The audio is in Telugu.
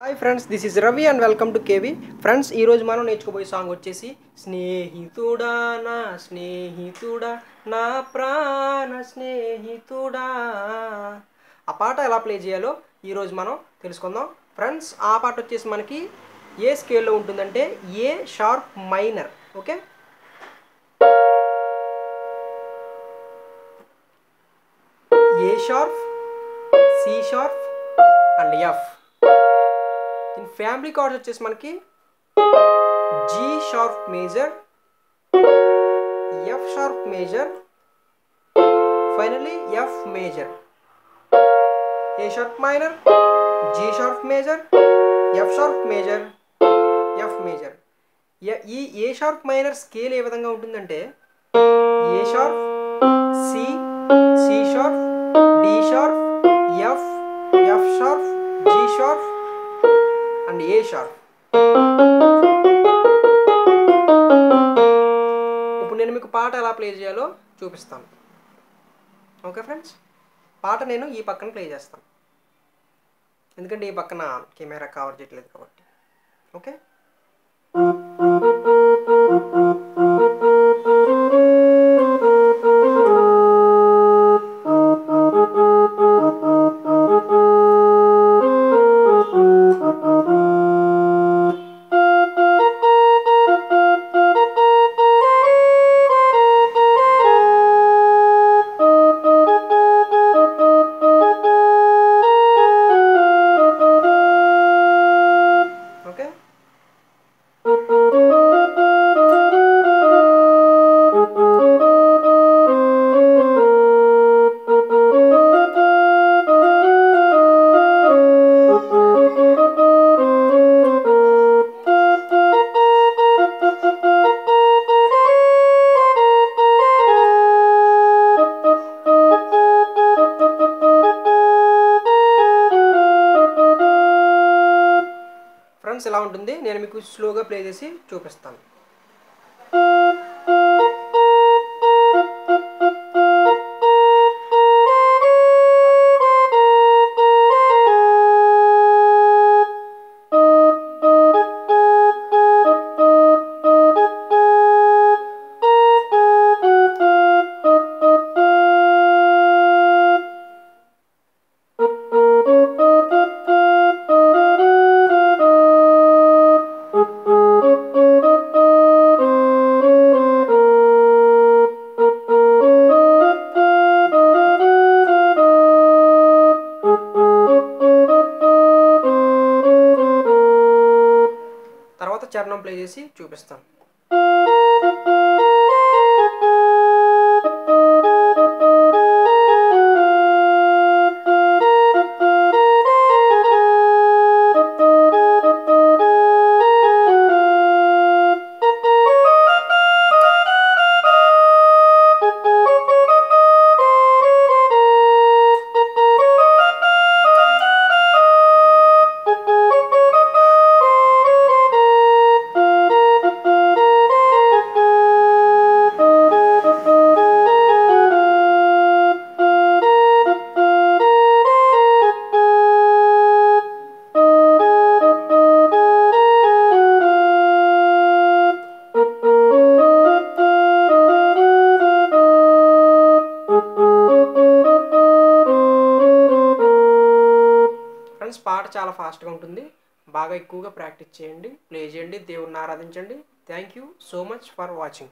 Hi friends this is Ravi and welcome to KV friends ఈరోజు మనం నేర్చుకోబోయే సాంగ్ వచ్చేసి స్నేహితుడా నా స్నేహితుడా నా ప్రాణ స్నేహితుడా. ఆ పాట ఎలా ప్లే చేయాలో ఈరోజు మనం తెలుసుకుందాం. ఫ్రెండ్స్ ఆ పాట వచ్చేసి మనకి ఏ స్కేల్లో ఉంటుందంటే A sharp minor okay A sharp C sharp and F and family chords వచ్చేసి మనకి G sharp major F sharp major finally F major A sharp minor G sharp major F sharp major F major ఈ ఏ షార్ప్ మైనర్ స్కేల్ ఏ విధంగా ఉంటుందంటే A sharp C C sharp D sharp F F sharp G sharp and A sharp? ఇప్పుడు నేను మీకు పాట ఎలా ప్లే చేయాలో చూపిస్తాను. Okay friends? పాట నేను ఈ పక్కన ప్లే చేస్తాను. ఎందుకంటే ఈ పక్కన కెమెరా కవర్ చేయట్లేదు కాబట్టి. Okay okay? ఎలా ఉంటుంది? నేను మీకు స్లోగా ప్లే చేసి చూపిస్తాను. చరణం ప్లే చేసి చూపిస్తాను. పాట చాలా ఫాస్ట్గా ఉంటుంది. బాగా ఎక్కువగా ప్రాక్టీస్ చేయండి. ప్లే చేయండి. దేవుణ్ణి ఆరాధించండి. Thank you so much for watching